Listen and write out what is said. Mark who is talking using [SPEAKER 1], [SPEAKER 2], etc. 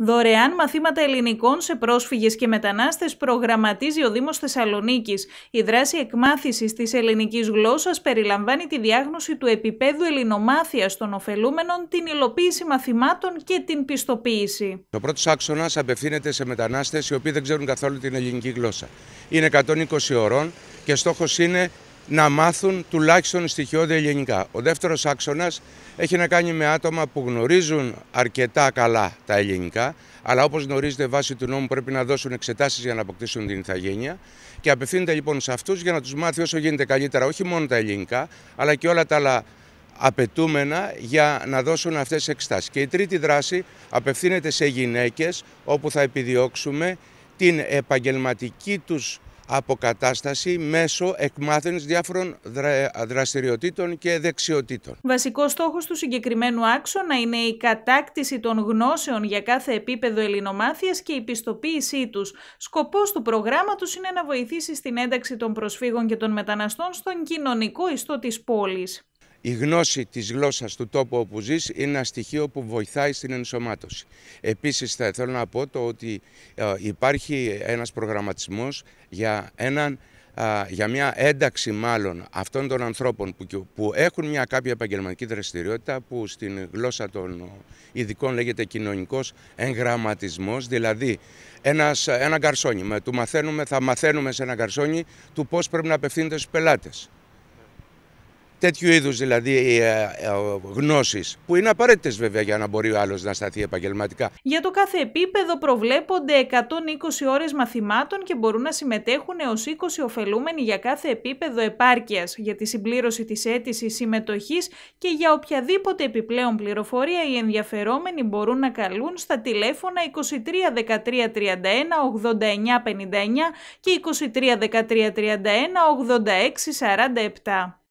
[SPEAKER 1] Δωρεάν μαθήματα ελληνικών σε πρόσφυγες και μετανάστες προγραμματίζει ο Δήμος Θεσσαλονίκης. Η δράση εκμάθησης της ελληνικής γλώσσας περιλαμβάνει τη διάγνωση του επίπεδου ελληνομάθειας των ωφελούμενων, την υλοποίηση μαθημάτων και την πιστοποίηση.
[SPEAKER 2] Το πρώτος άξονας απευθύνεται σε μετανάστες οι οποίοι δεν ξέρουν καθόλου την ελληνική γλώσσα. Είναι 120 ωρών και στόχος είναι να μάθουν τουλάχιστον στοιχειώδη ελληνικά. Ο δεύτερος άξονας έχει να κάνει με άτομα που γνωρίζουν αρκετά καλά τα ελληνικά, αλλά όπως γνωρίζετε βάσει του νόμου πρέπει να δώσουν εξετάσεις για να αποκτήσουν την ηθαγένεια και απευθύνεται λοιπόν σε αυτούς για να τους μάθει όσο γίνεται καλύτερα όχι μόνο τα ελληνικά, αλλά και όλα τα άλλα απαιτούμενα για να δώσουν αυτές τις εξετάσεις. Και η τρίτη δράση απευθύνεται σε γυναίκες όπου θα επιδιώξουμε την επαγγελματική τους αποκατάσταση μέσω εκμάθησης διάφορων δραστηριοτήτων και δεξιοτήτων.
[SPEAKER 1] Βασικός στόχος του συγκεκριμένου άξονα είναι η κατάκτηση των γνώσεων για κάθε επίπεδο ελληνομάθειας και η πιστοποίησή τους. Σκοπός του προγράμματος είναι να βοηθήσει στην ένταξη των προσφύγων και των μεταναστών στον κοινωνικό ιστό της πόλης.
[SPEAKER 2] Η γνώση της γλώσσας του τόπου όπου ζεις είναι ένα στοιχείο που βοηθάει στην ενσωμάτωση. Επίσης θα θέλω να πω το ότι ε, υπάρχει ένας προγραμματισμός για, έναν, για μια ένταξη μάλλον αυτών των ανθρώπων που, που έχουν μια κάποια επαγγελματική δραστηριότητα που στην γλώσσα των ειδικών λέγεται κοινωνικός εγγραμματισμός, δηλαδή ένας, ένα γκαρσόνι, με, του μαθαίνουμε, θα μαθαίνουμε σε ένα γκαρσόνι του πώς πρέπει να απευθύνεται στους πελάτες τέτοιου είδους δηλαδή ε, ε, γνώσεις, που είναι απαραίτητες βέβαια για να μπορεί ο άλλος να σταθεί επαγγελματικά.
[SPEAKER 1] Για το κάθε επίπεδο προβλέπονται 120 ώρες μαθημάτων και μπορούν να συμμετέχουν έως 20 ωφελούμενοι για κάθε επίπεδο επάρκειας για τη συμπλήρωση της αίτησης συμμετοχής και για οποιαδήποτε επιπλέον πληροφορία οι ενδιαφερόμενοι μπορούν να καλούν στα τηλέφωνα 23 13 31 89 59 και 23 13 31 86 47.